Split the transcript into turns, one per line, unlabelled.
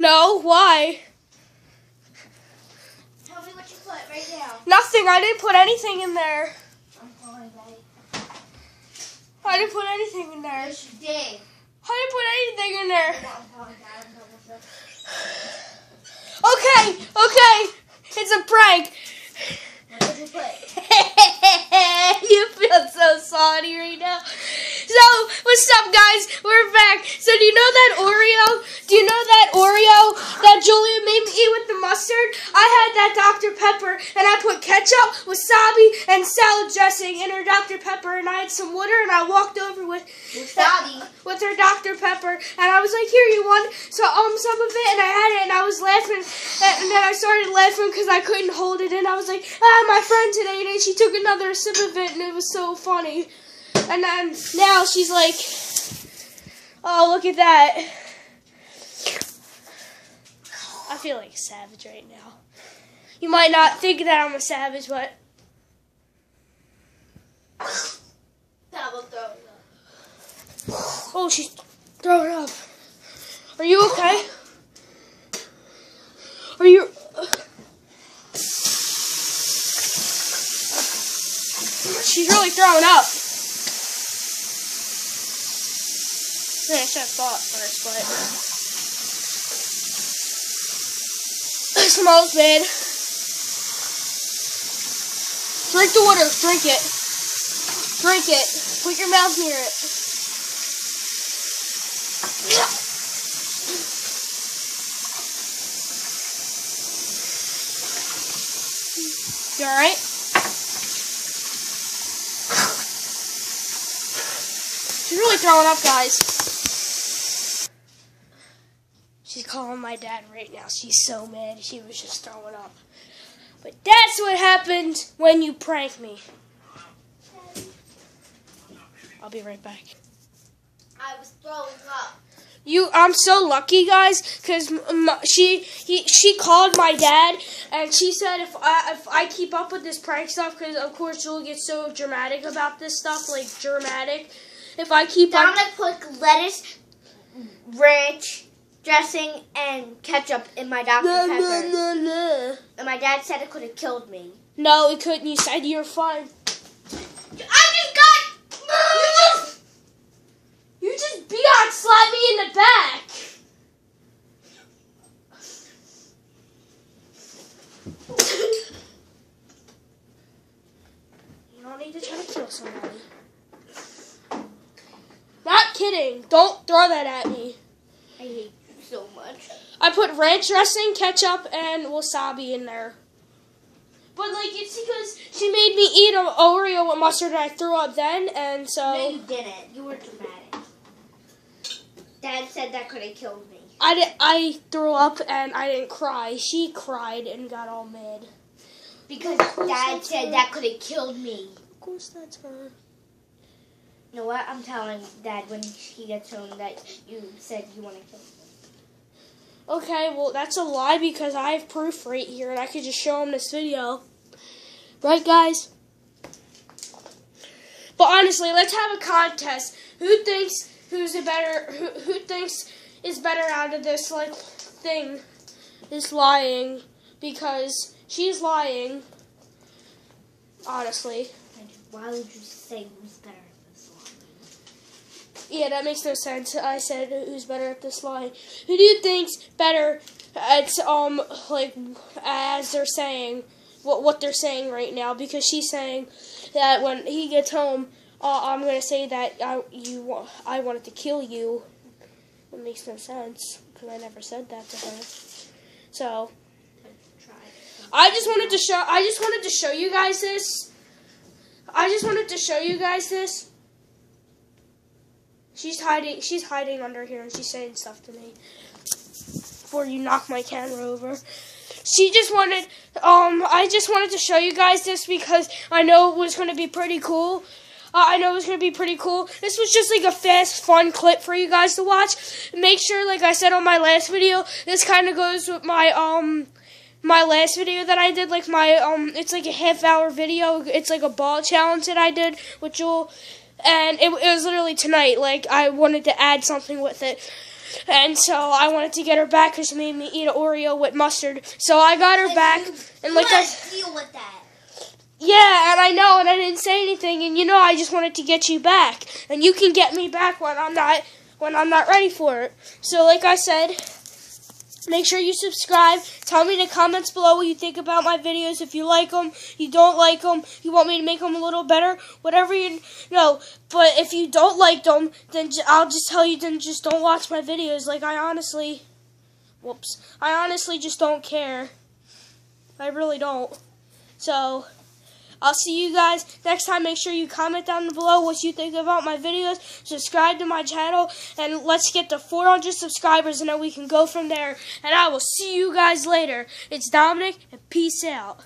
No, why?
Tell me what you put right now.
Nothing. I didn't put anything in there.
I'm calling Daddy.
I didn't put anything in there.
Yes, you did.
I didn't put anything in there.
I'm calling Dad. I'm double check.
Okay, okay. It's a prank.
What did you put?
you feel so salty right now. So, what's up, guys? We're back. So, do you know that Oreo? Do you know that Oreo that Julia made me eat with the mustard? I had that Dr. Pepper, and I put ketchup, wasabi, and salad dressing in her Dr. Pepper, and I had some water, and I walked over with
Wasabi.
with her Dr. Pepper, and I was like, "Here, you want so um some of it?" And I had it, and I was laughing, and then I started laughing because I couldn't hold it in. I was like, "Ah, my friend today," and she took another sip of it, and it was so funny. And then now she's like, "Oh, look at that." I feel like a savage right now. You might not think that I'm a savage, but oh, she's throwing up. Are you okay? Are you? She's really throwing up. Yeah, I should have thought first, but it bad. Drink the water. Drink it. Drink it. Put your mouth near it. You alright? She's really throwing up, guys. She's calling my dad right now. She's so mad. She was just throwing up. But that's what happened when you prank me. I'll be right back.
I was throwing up.
You, I'm so lucky, guys, because she he she called my dad and she said if I if I keep up with this prank stuff, because of course Julie gets so dramatic about this stuff, like dramatic. If I keep up,
Dominic put lettuce, ranch, dressing, and ketchup in my Dr.
no,
Pepper.
no, no, no,
And my dad said it could have killed me.
no, it couldn't. You said you're fine.
I just got.
You just, you just beyond slapped me in the back. You don't need to try to kill somebody. Not kidding. Don't throw that at me.
I hate so much.
I put ranch dressing, ketchup, and wasabi in there. But like it's because she made me eat an Oreo with mustard and I threw up then and so
No, you didn't. You were dramatic. Dad said that could have killed me.
I did, I threw up and I didn't cry. She cried and got all mad.
Because Dad said
her.
that could have killed me.
Of course that's her.
You know what? I'm telling Dad when he gets home that you said you want to kill me.
Okay, well that's a lie because I have proof right here and I could just show him this video. Right guys? But honestly, let's have a contest. Who thinks who's a better who, who thinks is better out of this like thing is lying because she's lying. Honestly.
Why would you say who's better?
Yeah, that makes no sense. I said who's better at this line. Who do you think's better at um like as they're saying what what they're saying right now? Because she's saying that when he gets home, uh, I'm gonna say that I you I wanted to kill you. It makes no sense because I never said that to her. So I just wanted to show. I just wanted to show you guys this. I just wanted to show you guys this. She's hiding. She's hiding under here, and she's saying stuff to me. Before you knock my camera over, she just wanted. Um, I just wanted to show you guys this because I know it was going to be pretty cool. Uh, I know it was going to be pretty cool. This was just like a fast, fun clip for you guys to watch. Make sure, like I said on my last video, this kind of goes with my um my last video that I did, like my um, it's like a half hour video. It's like a ball challenge that I did with Joel, and it, it was literally tonight. Like I wanted to add something with it. and so I wanted to get her back because she made me eat an Oreo with mustard. So I got her back, and like I
deal with that.
yeah, and I know, and I didn't say anything, and you know, I just wanted to get you back, and you can get me back when I'm not when I'm not ready for it. So, like I said, make sure you subscribe. Tell me in the comments below what you think about my videos. If you like them, you don't like them, you want me to make them a little better, whatever you know. But if you don't like them, then I'll just tell you, then just don't watch my videos. Like I honestly, whoops, I honestly just don't care. I really don't. So. I'll see you guys next time. Make sure you comment down below what you think about my videos. Subscribe to my channel. And let's get to 400 subscribers and then we can go from there. And I will see you guys later. It's Dominic and peace out.